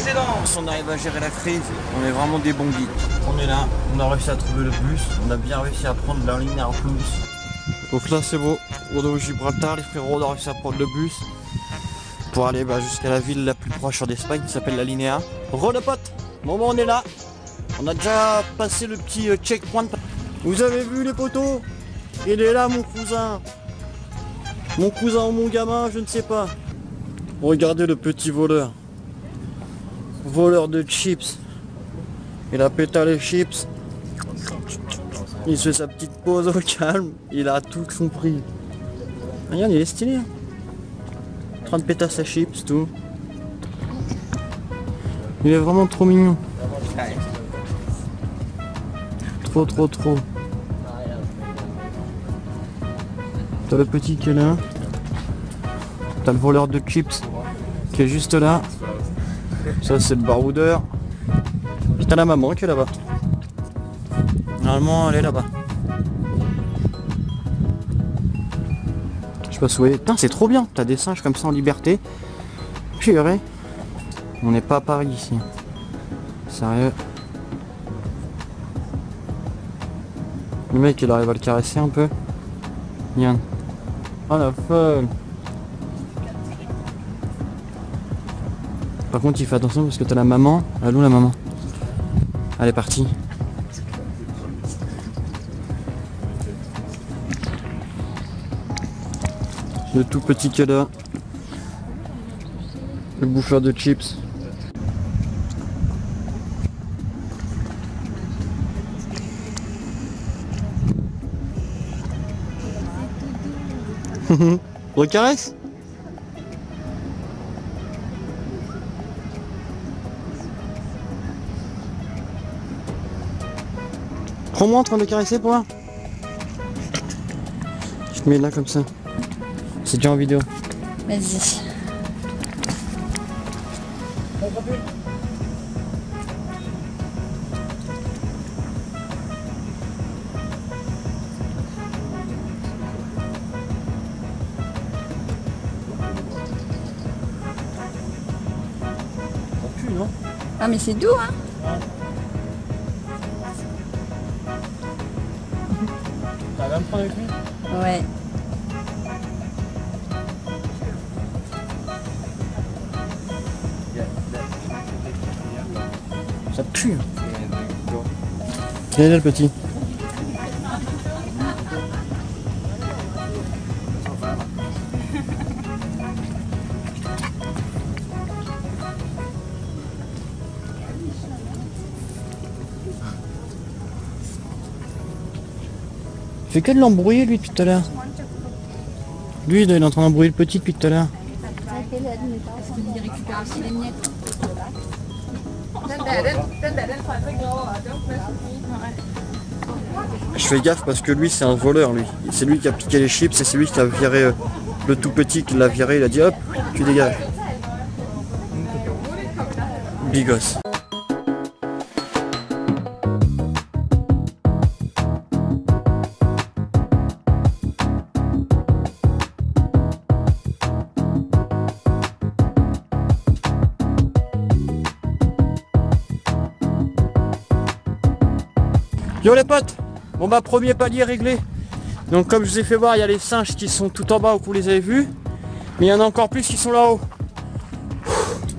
précédent. On arrive à gérer la crise, on est vraiment des bons guides. On est là, on a réussi à trouver le bus, on a bien réussi à prendre la ligne en plus. Donc là c'est beau, on est au Gibraltar, les frérots on a réussi à prendre le bus pour aller bah, jusqu'à la ville la plus proche en Espagne qui s'appelle la Linéa. Re le pote, bon bah, on est là, on a déjà passé le petit euh, checkpoint. Vous avez vu les poteaux? Il est là mon cousin Mon cousin ou mon gamin, je ne sais pas. Regardez le petit voleur. Voleur de chips. Il a pété les chips. Il fait sa petite pause au calme. Il a tout compris. Regarde, il est stylé. hein. En train de sa chips, tout. Il est vraiment trop mignon. Trop, trop, trop. T'as le petit qui est là. T'as le voleur de chips qui est juste là. Ça c'est le baroudeur. T'as la maman qui est là-bas. Normalement elle est là-bas. Je sais pas si vous voyez. Putain c'est trop bien. T'as des singes comme ça en liberté. Purée. On n'est pas à Paris ici. Sérieux. Le mec il arrive à le caresser un peu. Yann. Oh la folle. Par contre il fait attention parce que t'as la maman. Allô la maman Elle est partie. Le tout petit là. Le bouffeur de chips. Recaresse? Prends-moi en train de caresser pour voir. Je te mets là comme ça. C'est déjà en vidéo. Vas-y. Ah mais c'est doux hein? Avec lui Ouais. Ça pue. Quel est le petit? Il fait que de l'embrouiller lui depuis tout à l'heure. Lui il est en train d'embrouiller le petit depuis tout à l'heure. Je fais gaffe parce que lui c'est un voleur lui. C'est lui qui a piqué les chips, c'est celui qui a viré euh, le tout petit qui l'a viré, il a dit hop, tu dégages. Bigos. Yo les potes Bon bah premier palier réglé. Donc comme je vous ai fait voir, il y a les singes qui sont tout en bas où vous les avez vus. Mais il y en a encore plus qui sont là-haut.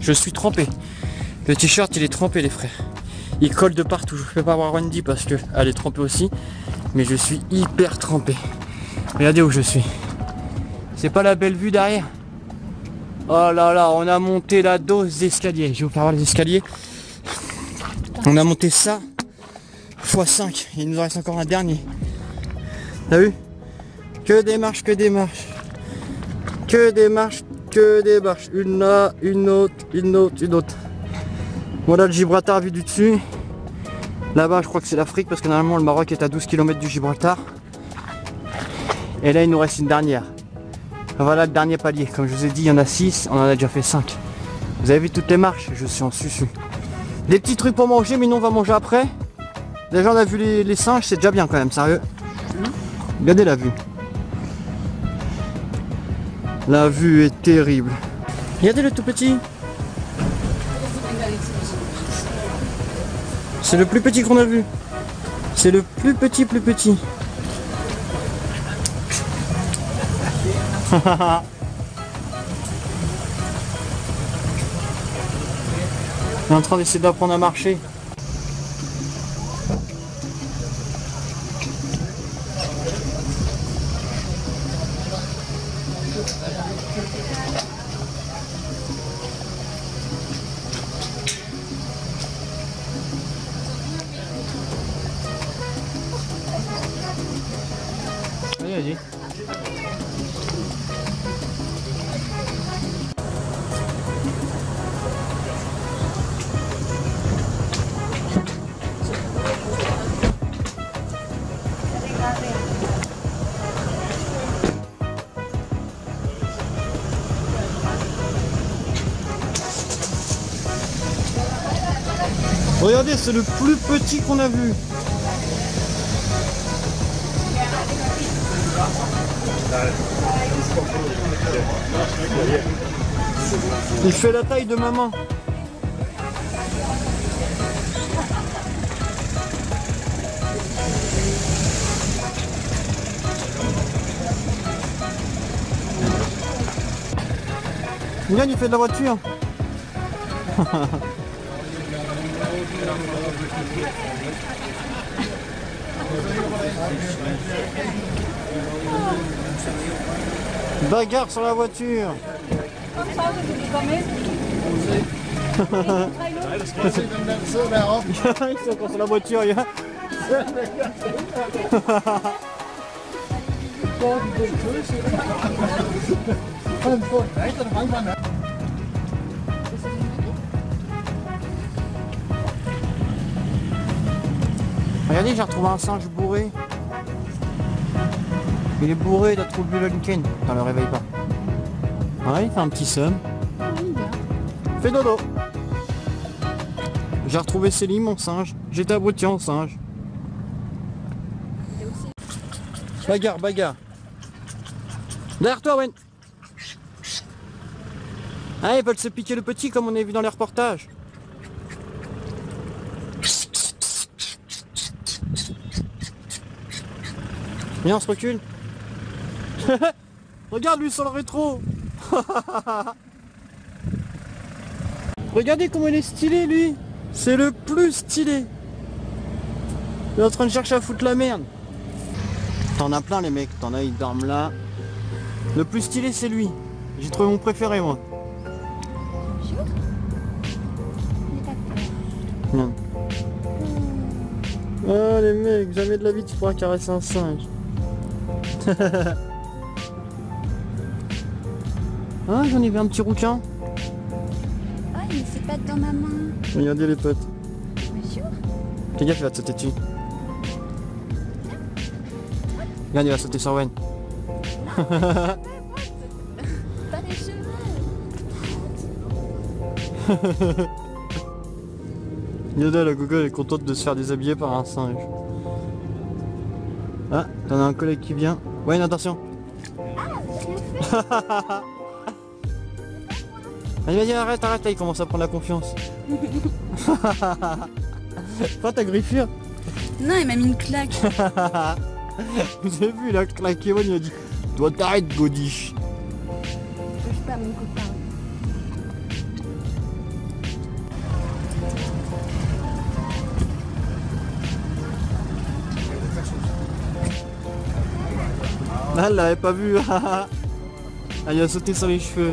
Je suis trempé. Le t-shirt il est trempé les frères. Il colle de partout. Je ne peux pas voir Wendy parce qu'elle est trempée aussi. Mais je suis hyper trempé. Regardez où je suis. C'est pas la belle vue derrière Oh là là, on a monté la dose d'escalier. Je vais vous faire voir les escaliers. On a monté ça x5. Il nous reste encore un dernier. T'as vu? Que des marches, que des marches. Que des marches, que des marches. Une là, une autre, une autre, une autre. Voilà le Gibraltar vu du dessus. Là-bas, je crois que c'est l'Afrique parce que normalement le Maroc est à 12 km du Gibraltar. Et là, il nous reste une dernière. Voilà le dernier palier. Comme je vous ai dit, il y en a 6. On en a déjà fait 5. Vous avez vu toutes les marches? Je suis en susu. Des petits trucs pour manger, mais nous on va manger après. Déjà on a vu les, singes, c'est déjà bien quand même, sérieux. Regardez la vue. La vue est terrible. Regardez le tout petit. C'est le plus petit qu'on a vu. C'est le plus petit, plus petit. On est en train d'essayer d'apprendre à marcher. Regardez, c'est le plus petit qu'on a vu. Il fait la taille de maman. Yann, il fait de la voiture. Bagarre sur la voiture. Ils sont encore sur la voiture. il y a- Regardez, j'ai retrouvé un singe bourré. Il est bourré, il a trop bu le week-end. Attends, le réveille pas. Ouais, il fait un petit somme. Fais dodo. J'ai retrouvé Céline, mon singe. J'étais abruti en singe. Bagarre, bagarre. Derrière toi, Wen. Ah, ils veulent se piquer le petit comme on a vu dans les reportages. Viens, on se recule. Regarde lui sur le rétro. Regardez comment il est stylé lui. C'est le plus stylé. Il est en train de chercher à foutre la merde. T'en as plein les mecs. T'en as, ils dorment là. Le plus stylé c'est lui. J'ai trouvé mon préféré moi. Non. Oh les mecs, jamais de la vie tu pourras caresser un singe. ah j'en ai vu un petit rouquin. Ah, il met ses pattes dans ma main. Regardez les potes. Mais sûr Fais gaffe il va te sauter dessus. Regarde il va sauter sur Wen. Pas les cheveux. Regardez la Google elle est contente de se faire déshabiller par un singe. Ah, t'en as un collègue qui vient. Wen attention. Vas-y vas-y arrête arrête là il commence à prendre la confiance. Pas ta griffure? Non, il m'a mis une claque. Vous avez vu, il a claqué, Wen, il a dit Dois t'arrêter, godiche. Touche pas à mon copain. Ah, elle l'avait pas vu. ah, il a sauté sur les cheveux.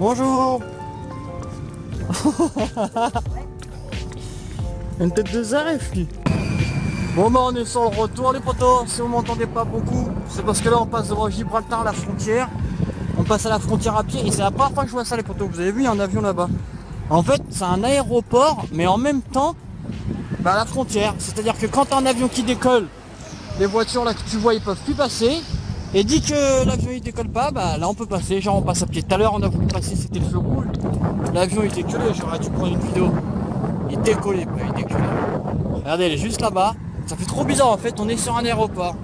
Bonjour Une tête de Zaref lui Bon bah on est sur le retour les potos, si vous m'entendez pas beaucoup, c'est parce que là on passe devant Gibraltar la frontière. On passe à la frontière à pied et c'est la première fois que je vois ça les potos. Vous avez vu il y a un avion là-bas. En fait c'est un aéroport mais en même temps bah, à la frontière. C'est-à-dire que quand t'as un avion qui décolle, les voitures là que tu vois ils peuvent plus passer. Et dit que l'avion il décolle pas, bah là on peut passer, genre on passe à pied. Tout à l'heure on a voulu passer, c'était le feu rouge. L'avion il décollait, j'aurais dû prendre une vidéo. Il décollait pas, il décollait. Regardez, elle est juste là-bas. Ça fait trop bizarre en fait, on est sur un aéroport.